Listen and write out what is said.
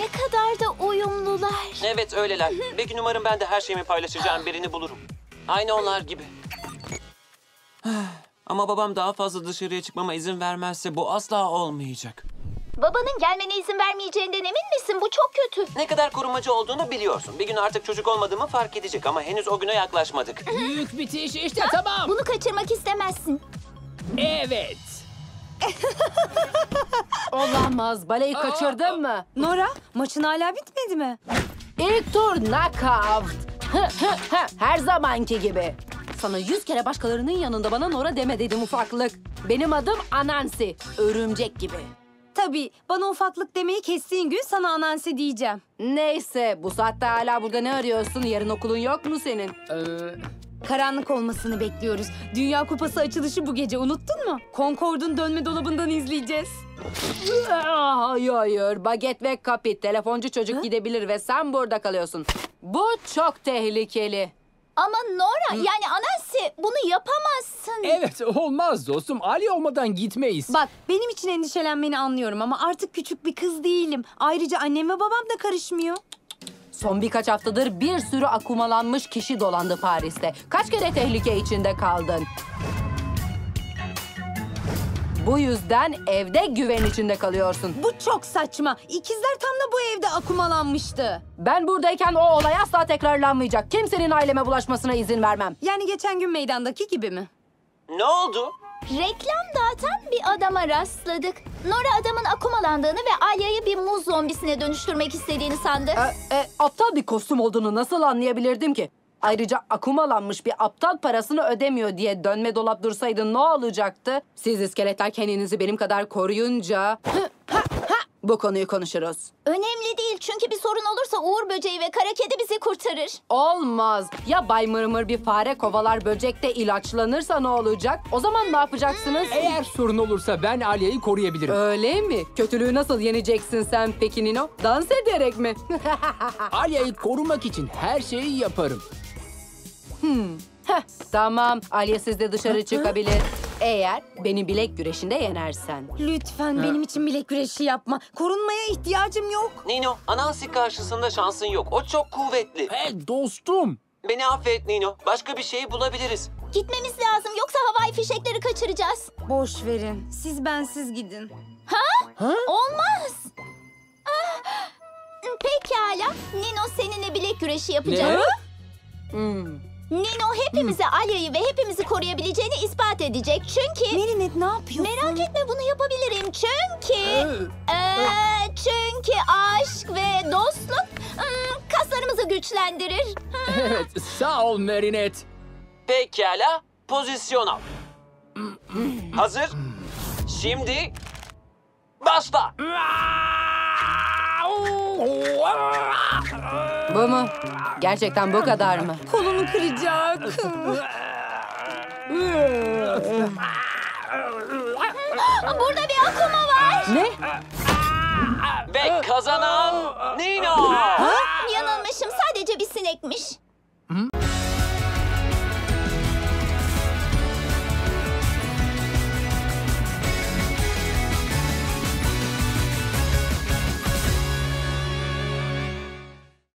Ne kadar da uyumlular. Evet öyleler. Bir gün umarım ben de her şeyimi paylaşacağım birini bulurum. Aynı onlar gibi. Ama babam daha fazla dışarıya çıkmama izin vermezse bu asla olmayacak. Babanın gelmene izin vermeyeceğinden emin misin? Bu çok kötü. Ne kadar korumacı olduğunu biliyorsun. Bir gün artık çocuk olmadığımı fark edecek ama henüz o güne yaklaşmadık. Büyük bitiş işte tamam. Bunu kaçırmak istemezsin. Evet. Olamaz. Baleyi kaçırdın mı? Nora, maçın hala bitmedi mi? İlk tur knockout. Hı, hı, hı. Her zamanki gibi. Sana yüz kere başkalarının yanında bana Nora deme dedim ufaklık. Benim adım Anansi. Örümcek gibi. Tabii, bana ufaklık demeyi kestiğin gün sana anansi diyeceğim. Neyse bu saatte hala burada ne arıyorsun? Yarın okulun yok mu senin? Ee, Karanlık olmasını bekliyoruz. Dünya Kupası açılışı bu gece unuttun mu? Concord'un dönme dolabından izleyeceğiz. Hayır hayır. Baget ve Kapit. Telefoncu çocuk gidebilir ve sen burada kalıyorsun. Bu çok tehlikeli. Ama Nora yani Anansi bunu yapamazsın. evet olmaz dostum. Ali olmadan gitmeyiz. Bak, benim için endişelenmeni anlıyorum ama artık küçük bir kız değilim. Ayrıca annem ve babam da karışmıyor. Son birkaç haftadır bir sürü akumalanmış kişi dolandı Paris'te. Kaç kere tehlike içinde kaldın? Bu yüzden evde güven içinde kalıyorsun. Bu çok saçma. İkizler tam da bu evde akumalanmıştı. Ben buradayken o olay asla tekrarlanmayacak. Kimsenin aileme bulaşmasına izin vermem. Yani geçen gün meydandaki gibi mi? Ne oldu? Reklam dağıtan bir adama rastladık. Nora adamın akumalandığını ve Alya'yı bir muz zombisine dönüştürmek istediğini sandı. E, e, aptal bir kostüm olduğunu nasıl anlayabilirdim ki? Ayrıca akumalanmış bir aptal parasını ödemiyor diye dönme dolap dursaydın ne olacaktı? Siz iskeletler kendinizi benim kadar koruyunca... Hı, ha, ha, Bu konuyu konuşuruz. Önemli değil çünkü bir sorun olursa Uğur böceği ve kara kedi bizi kurtarır. Olmaz. Ya Bay Mırmır bir fare kovalar böcekte ilaçlanırsa ne olacak? O zaman ne yapacaksınız? Eğer sorun olursa ben Aliye'yi koruyabilirim. Öyle mi? Kötülüğü nasıl yeneceksin sen peki Nino? Dans ederek mi? Aliye'yi korumak için her şeyi yaparım. Heh, tamam. Alya siz de dışarı çıkabilir. Eğer beni bilek güreşinde yenersen. Lütfen benim için bilek güreşi yapma. Korunmaya ihtiyacım yok. Nino, Anansi karşısında şansın yok. O çok kuvvetli. Hey dostum. Beni affet Nino. Başka bir şey bulabiliriz. Gitmemiz lazım yoksa havai fişekleri kaçıracağız. Boş verin. Siz bensiz gidin. Olmaz. Ah, Pekala. Nino seninle bilek güreşi yapacak. Ne? Hmm. Nino hepimize Alya'yı ve hepimizi koruyabileceğini ispat edecek. Çünkü... Merinet ne yapıyorsun? Merak etme bunu yapabilirim. Çünkü... Eee, çünkü aşk ve dostluk hmm, kaslarımızı güçlendirir. Evet sağ ol Merinet. Pekala, pozisyon al. Hazır. Şimdi başla. Bu mu? Gerçekten bu kadar mı? Kolunu kıracak. Burada bir akuma var. Ne? Ve kazanan Nino. Yanılmışım sadece bir sinekmiş.